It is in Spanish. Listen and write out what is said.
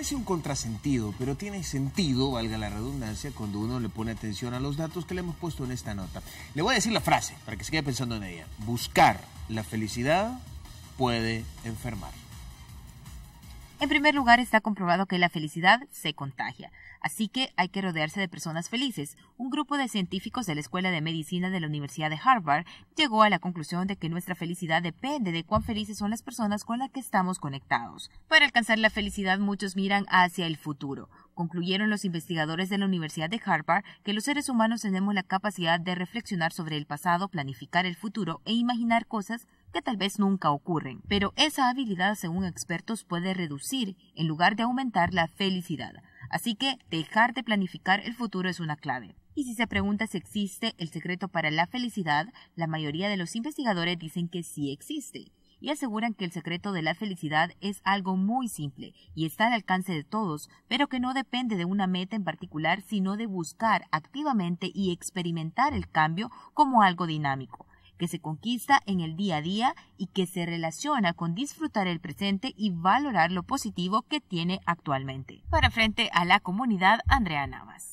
Parece un contrasentido, pero tiene sentido, valga la redundancia, cuando uno le pone atención a los datos que le hemos puesto en esta nota. Le voy a decir la frase para que se quede pensando en ella. Buscar la felicidad puede enfermar. En primer lugar, está comprobado que la felicidad se contagia. Así que hay que rodearse de personas felices. Un grupo de científicos de la Escuela de Medicina de la Universidad de Harvard llegó a la conclusión de que nuestra felicidad depende de cuán felices son las personas con las que estamos conectados. Para alcanzar la felicidad muchos miran hacia el futuro. Concluyeron los investigadores de la Universidad de Harvard que los seres humanos tenemos la capacidad de reflexionar sobre el pasado, planificar el futuro e imaginar cosas que tal vez nunca ocurren. Pero esa habilidad, según expertos, puede reducir en lugar de aumentar la felicidad. Así que dejar de planificar el futuro es una clave. Y si se pregunta si existe el secreto para la felicidad, la mayoría de los investigadores dicen que sí existe y aseguran que el secreto de la felicidad es algo muy simple y está al alcance de todos, pero que no depende de una meta en particular, sino de buscar activamente y experimentar el cambio como algo dinámico que se conquista en el día a día y que se relaciona con disfrutar el presente y valorar lo positivo que tiene actualmente. Para frente a la comunidad, Andrea Navas.